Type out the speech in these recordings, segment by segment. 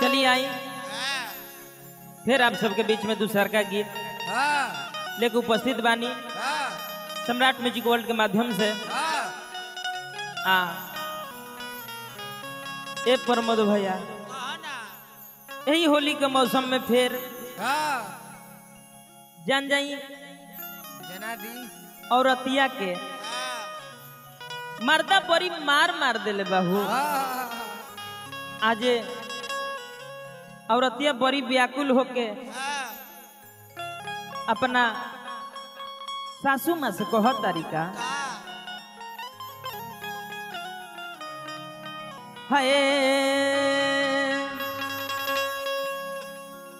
चलिए आई। हाँ, फिर आप सबके बीच में दूसर का गीत। हाँ, लेके उपस्थित बानी। हाँ, सम्राट म्यूज़िक वर्ल्ड के माध्यम से। हाँ, आ ए प्रमोद भैया। यही होली के मौसम में फिर। हाँ, जान जाई। जनादी, औरतिया के। हाँ, मर्दा बड़ी मार मार देले बाहू। हाँ, आज औरतिया बड़ी व्याकुल होके अपना सासू माँ से कह तारिका हाँ, हाय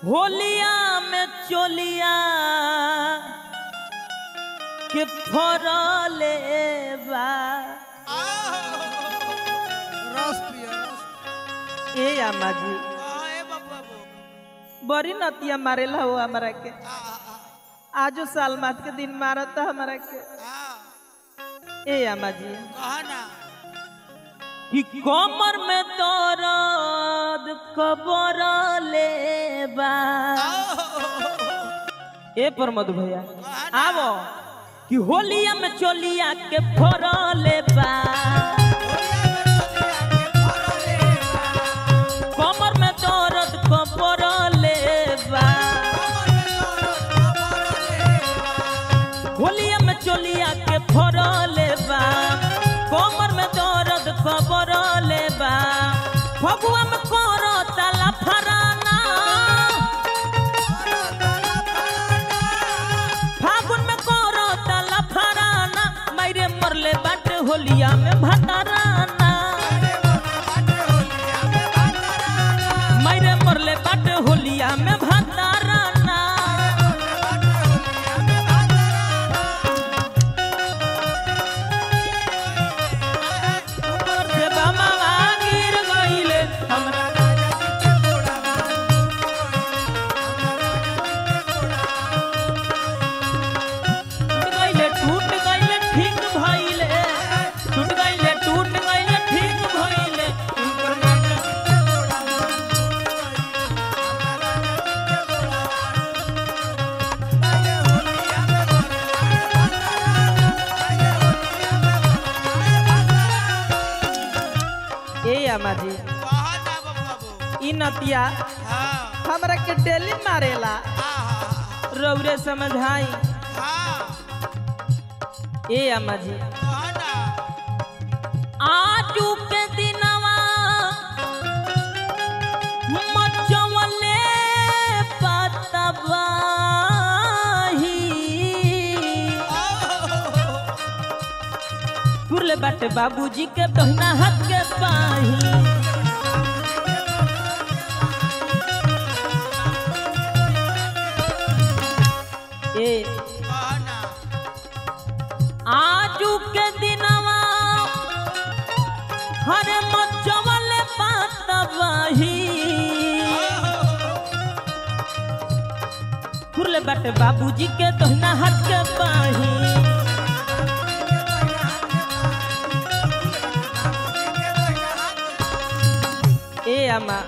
होलिया में चोलिया के फरले बा। ए अम्मा जी। बड़ी नतिया मारेला हो हमारा के आजो साल मात के दिन मारता हमारा के ए अम्मा जी कहा कि कमर में दर्द कबर ले बा ए प्रमोद भैया आवो कि होलिया में चोलिया के फरले बा होलिया में भताराना नतिया। हमरा के डेली मारेला। रौरे समझाई। ए अम्मा जी आजू के बाबूजी के बहना हाथ के पाही। बाटे बाबूजी के बहना हाथ के पाही ए अम्मा।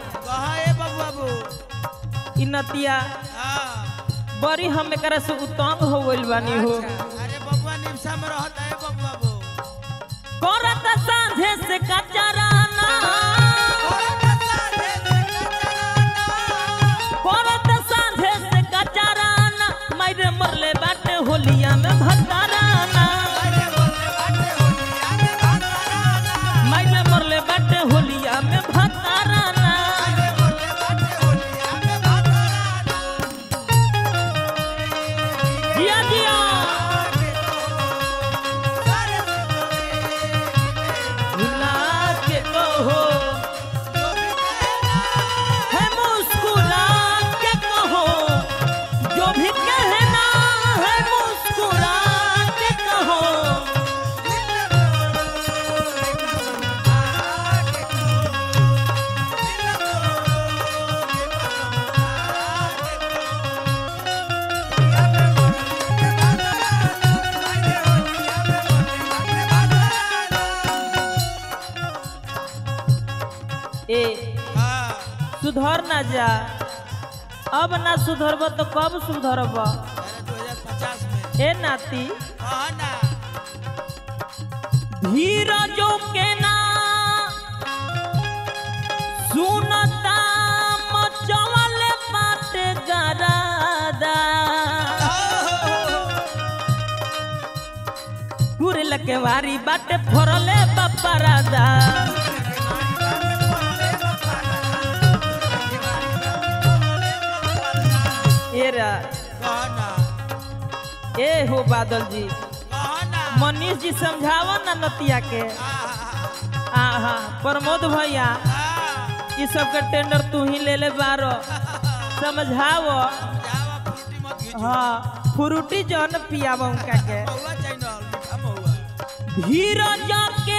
इ नतिया। बड़ी हम एकरा से उत्तम हो गइल बानी हो। अरे बबुआ निमसा में रहता है बबुआ वो करत साँझे से कचराना होलिया में ए सुधर ना जा। अब ना सुधरब तो कब सुधरब? अरे 2050 में। ए नाती। कहा ना। धीरजो के ना सुनता मचवल बाटे गरादा कुरल के वारी बाटे फोरले बपरादा एरा ए हो बादल जी। मनीष जी समझावा ना नतिया के आहा प्रमोद भैया। ई सब के टेंडर तू ही ले ले बारो। फ्रूटी खींचो हाँ फ्रूटी जौन पियावा उनका के ना धीरज के